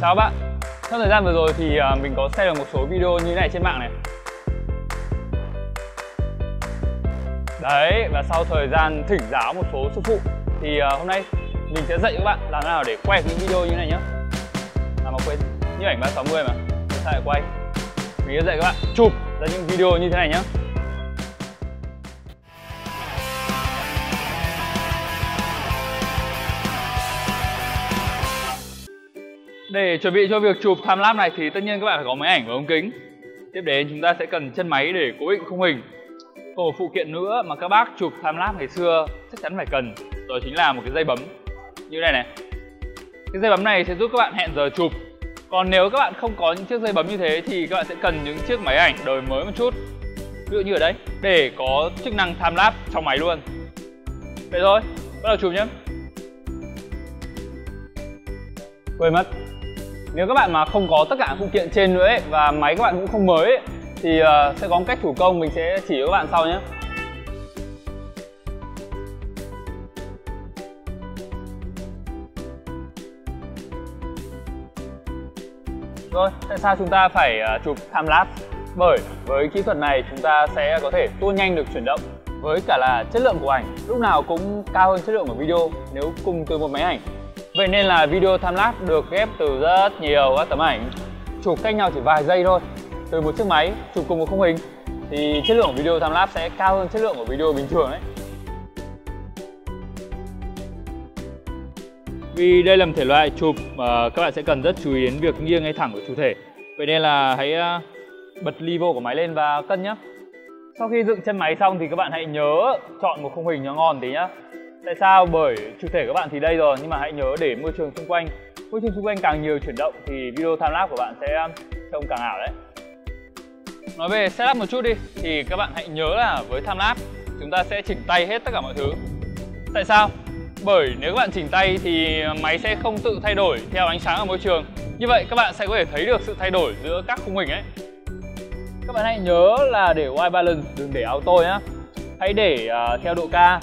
Chào các bạn. Trong thời gian vừa rồi thì à, mình có xem được một số video như thế này trên mạng này. Đấy, và sau thời gian thỉnh giáo một số sư phụ Thì à, hôm nay mình sẽ dạy các bạn làm thế nào để quay những video như thế này nhá. Làm mà quên, như ảnh 360 mà Sao lại quay. Mình sẽ dạy các bạn chụp ra những video như thế này nhá. Để chuẩn bị cho việc chụp timelapse này thì tất nhiên các bạn phải có máy ảnh và ống kính. Tiếp đến chúng ta sẽ cần chân máy để cố định khung hình. Còn một phụ kiện nữa mà các bác chụp timelapse ngày xưa chắc chắn phải cần, đó chính là một cái dây bấm như này này. Cái dây bấm này sẽ giúp các bạn hẹn giờ chụp. Còn nếu các bạn không có những chiếc dây bấm như thế thì các bạn sẽ cần những chiếc máy ảnh đời mới một chút. Ví dụ như ở đây để có chức năng timelapse trong máy luôn. Vậy thôi, bắt đầu chụp nhé. Quên mất nếu các bạn mà không có tất cả phụ kiện trên nữa ấy, và máy các bạn cũng không mới ấy, thì uh, sẽ có một cách thủ công mình sẽ chỉ cho các bạn sau nhé. Rồi, tại sao chúng ta phải uh, chụp time lapse? Bởi với kỹ thuật này chúng ta sẽ có thể tua nhanh được chuyển động với cả là chất lượng của ảnh. Lúc nào cũng cao hơn chất lượng của video nếu cùng từ một máy ảnh. Vậy nên là video timelapse được ghép từ rất nhiều các tấm ảnh chụp cách nhau chỉ vài giây thôi từ một chiếc máy, chụp cùng một khung hình thì chất lượng của video timelapse sẽ cao hơn chất lượng của video bình thường đấy. Vì đây là một thể loại chụp mà các bạn sẽ cần rất chú ý đến việc nghiêng hay thẳng của chủ thể. Vậy nên là hãy ờ, bật level của máy lên và cân nhé. Sau khi dựng chân máy xong thì các bạn hãy nhớ chọn một khung hình cho ngon tí nhá. Tại sao? Bởi chủ thể các bạn thì đây rồi nhưng mà hãy nhớ để môi trường xung quanh. Môi trường xung quanh càng nhiều chuyển động thì video timelapse của bạn sẽ um, trông càng ảo đấy. Nói về setup một chút đi thì các bạn hãy nhớ là với timelapse chúng ta sẽ chỉnh tay hết tất cả mọi thứ. Tại sao? Bởi nếu các bạn chỉnh tay thì máy sẽ không tự thay đổi theo ánh sáng ở môi trường. Như vậy các bạn sẽ có thể thấy được sự thay đổi giữa các khung hình ấy. Các bạn hãy nhớ là để white balance đừng để auto nhá. Hãy để uh, theo độ ca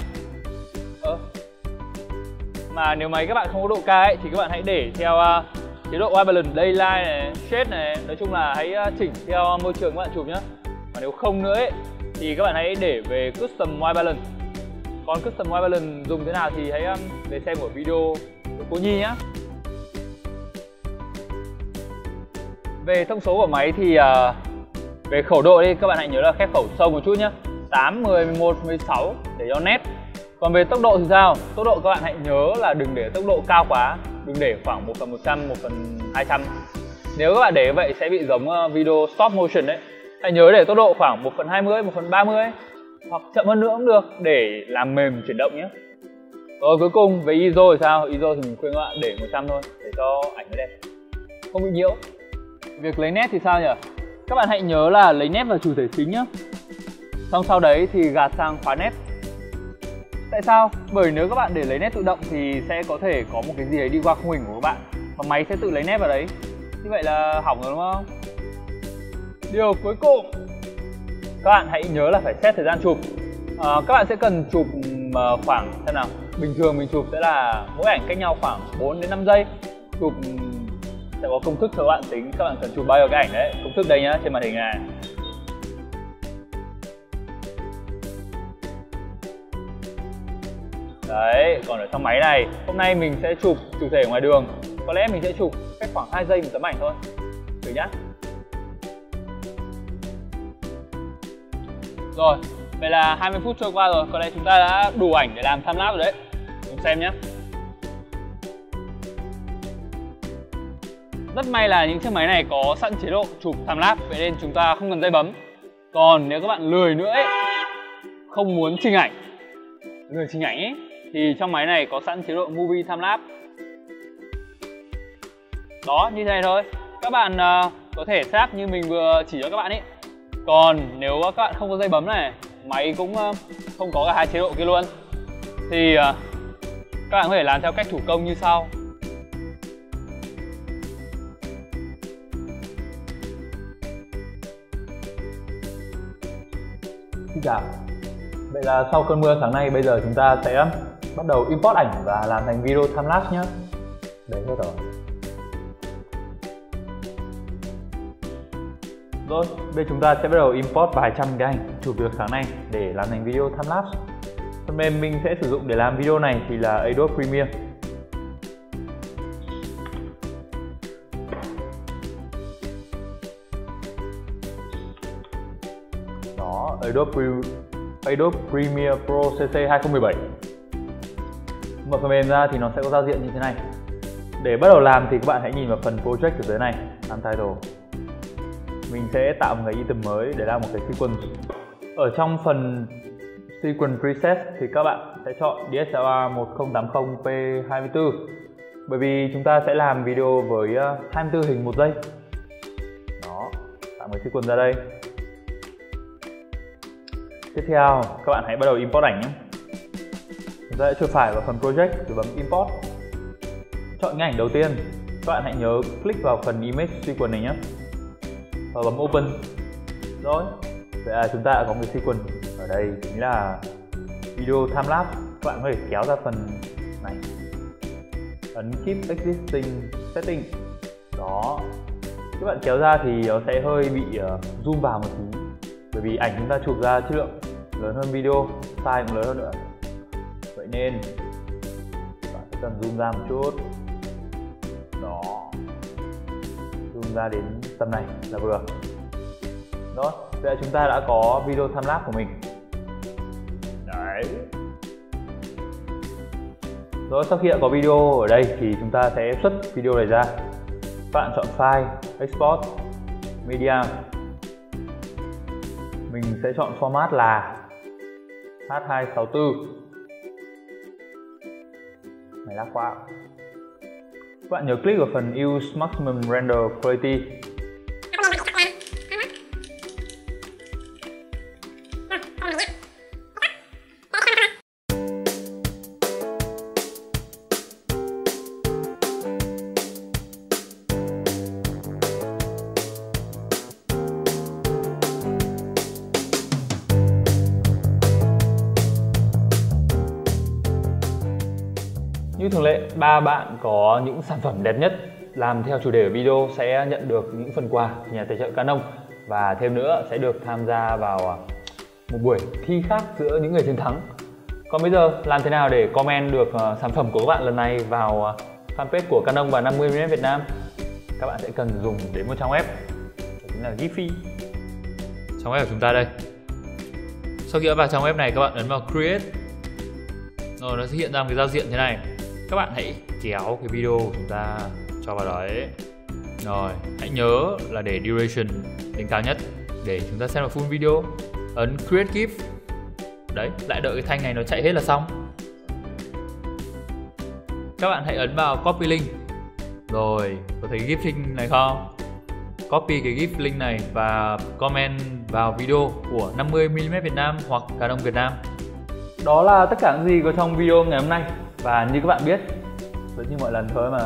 mà nếu máy các bạn không có độ ca ấy thì các bạn hãy để theo uh, chế độ white balance daylight này shade này. Nói chung là hãy uh, chỉnh theo môi trường các bạn chụp nhé mà nếu không nữa ấy thì các bạn hãy để về custom white balance còn custom white balance dùng thế nào thì hãy um, để xem ở video của cô Nhi nhá. Về thông số của máy thì uh, về khẩu độ đi các bạn hãy nhớ là khép khẩu sâu một chút nhé 8, 10, 11, 16 để cho nét còn về tốc độ thì sao? Tốc độ các bạn hãy nhớ là đừng để tốc độ cao quá. Đừng để khoảng 1 phần 100, 1 phần 200 Nếu các bạn để vậy sẽ bị giống ờ, video stop motion đấy. Hãy nhớ để tốc độ khoảng 1 phần 20, 1 phần 30 Hoặc chậm hơn nữa cũng được để làm mềm chuyển động nhé. Rồi cuối cùng về ISO thì sao? ISO thì mình khuyên các bạn để 100 thôi để cho ảnh nó đẹp. Không bị nhiễu. Việc lấy nét thì sao nhỉ? Các bạn hãy nhớ là lấy nét vào chủ thể chính nhé Xong sau đấy thì gạt sang khóa nét. Tại sao? Bởi nếu các bạn để lấy nét tự động thì sẽ có thể có một cái gì đấy đi qua khung hình của các bạn và máy sẽ tự lấy nét vào đấy. Như vậy là hỏng rồi đúng không? Điều cuối cùng các bạn hãy nhớ là phải xét thời gian chụp. À, các bạn sẽ cần chụp à, khoảng thế nào? Bình thường mình chụp sẽ là mỗi ảnh cách nhau khoảng 4 đến 5 giây. Chụp ừ, sẽ có công thức cho các bạn tính các bạn cần chụp bao nhiêu cái ảnh đấy. Công thức đây nhá, trên màn hình này. Đấy, còn ở trong máy này Hôm nay mình sẽ chụp chủ thể ở ngoài đường. Có lẽ mình sẽ chụp cách khoảng 2 giây một tấm ảnh thôi. Thử nhá. Rồi, vậy là 20 phút trôi qua rồi. Có lẽ chúng ta đã đủ ảnh để làm tham lapse rồi đấy. Cùng xem nhé Rất may là những chiếc máy này có sẵn chế độ chụp tham lapse Vậy nên chúng ta không cần dây bấm. Còn nếu các bạn lười nữa ấy Không muốn chỉnh ảnh Lười chỉnh ảnh ấy thì trong máy này có sẵn chế độ movie time lapse. Đó như thế này thôi. Các bạn uh, có thể xác như mình vừa chỉ cho các bạn ấy còn nếu các bạn không có dây bấm này máy cũng uh, không có cả hai chế độ kia luôn. Thì uh, các bạn có thể làm theo cách thủ công như sau. Xin chào Vậy là sau cơn mưa sáng nay bây giờ chúng ta sẽ bắt đầu import ảnh và làm thành video timelapse nhé đấy hết rồi Rồi, bây giờ chúng ta sẽ bắt đầu import vài trăm cái ảnh chụp được sáng nay để làm thành video time lapse. Phần mềm mình sẽ sử dụng để làm video này thì là Adobe Premiere. Đó, Adobe, Adobe Premiere Pro CC 2017. Mở phần mềm ra thì nó sẽ có giao diện như thế này. Để bắt đầu làm thì các bạn hãy nhìn vào phần project ở dưới này, làm title. Mình sẽ tạo một cái item mới để làm một cái sequence. Ở trong phần sequence preset thì các bạn sẽ chọn DSLR 1080p24 bởi vì chúng ta sẽ làm video với ờ, 24 hình một giây. Đó tạo một sequence ra đây. Tiếp theo các bạn hãy bắt đầu import ảnh nhé chúng ta sẽ chuột phải vào phần project rồi bấm import. Chọn cái ảnh đầu tiên. Các bạn hãy nhớ click vào phần image sequence này nhé. Và bấm open. Rồi vậy là chúng ta đã có một sequence. Ở đây chính là video time lapse. Các bạn có thể kéo ra phần này. Ấn keep existing setting. Đó. Các bạn kéo ra thì nó sẽ hơi bị uh, zoom vào một tí. Bởi vì ảnh chúng ta chụp ra chất lượng lớn hơn video size cũng lớn hơn nữa vậy nên, bạn sẽ cần zoom ra một chút. Đó. Zoom ra đến tầm này là vừa. Đó vậy là chúng ta đã có video tham lapse của mình. Đấy. Rồi, sau khi đã có video ở đây thì chúng ta sẽ xuất video này ra. Bạn chọn file, export, media. Mình sẽ chọn format là H264 mày lắc quá các bạn nhớ click vào phần use maximum render quality Như thường lệ, ba bạn có những sản phẩm đẹp nhất làm theo chủ đề ở video sẽ nhận được những phần quà nhà tài trợ Canon và thêm nữa sẽ được tham gia vào à, một buổi thi khác giữa những người chiến thắng. Còn bây giờ làm thế nào để comment được à, sản phẩm của các bạn lần này vào à, fanpage của Canon và 50mm Việt Nam? Các bạn sẽ cần dùng đến một trang web đó chính là Giphy. Trang web của chúng ta đây. Sau khi đã vào trang web này các bạn ấn vào Create rồi nó sẽ hiện ra một cái giao diện thế này các bạn hãy kéo cái video của chúng ta cho vào đấy. Rồi, hãy nhớ là để duration đến cao nhất để chúng ta xem được full video. Ấn create gif. Đấy, lại đợi cái thanh này nó chạy hết là xong. Các bạn hãy ấn vào copy link. Rồi, có thấy gif link này không? Copy cái gif link này và comment vào video của 50mm Việt Nam hoặc Canon Việt Nam. Đó là tất cả những gì có trong video ngày hôm nay và như các bạn biết vẫn như mọi lần thôi mà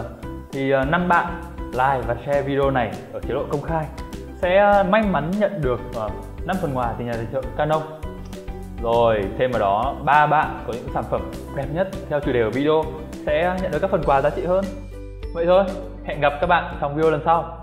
thì ờ, năm bạn like và share video này ở chế độ công khai sẽ ờ, may mắn nhận được ờ, năm phần quà từ nhà tài trợ Canon. Rồi thêm vào đó ba bạn có những sản phẩm đẹp nhất theo chủ đề của video sẽ nhận được các phần quà giá trị hơn. Vậy thôi hẹn gặp các bạn trong video lần sau.